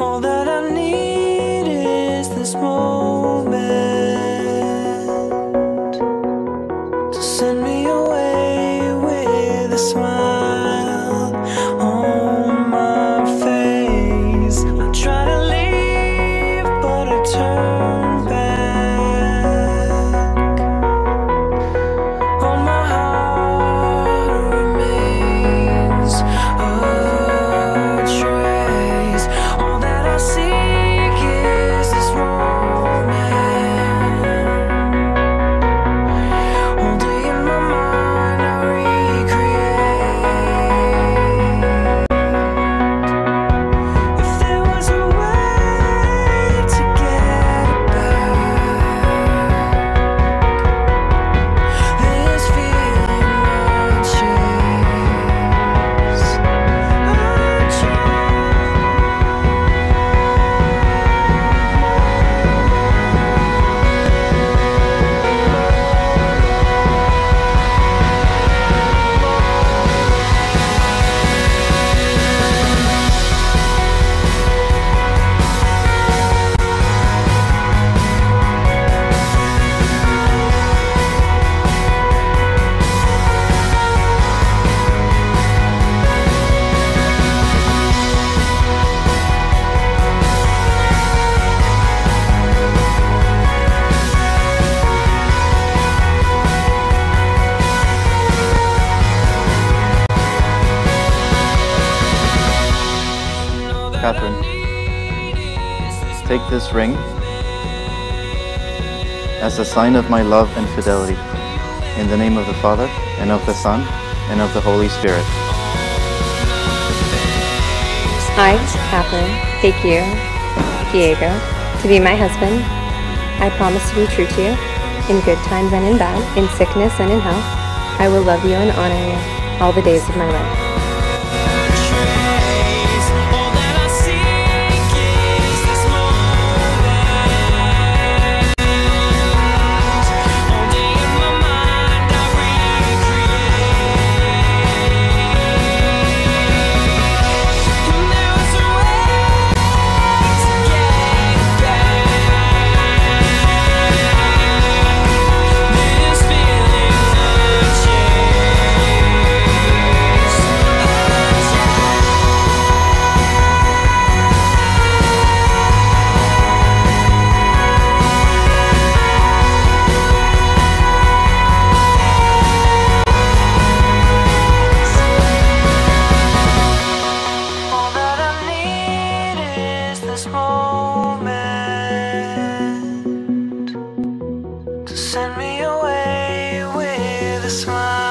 All that I Catherine, take this ring as a sign of my love and fidelity. In the name of the Father, and of the Son, and of the Holy Spirit. I, Catherine, take you, Diego, to be my husband. I promise to be true to you, in good times and in bad, in sickness and in health. I will love you and honor you all the days of my life. moment to send me away with a smile.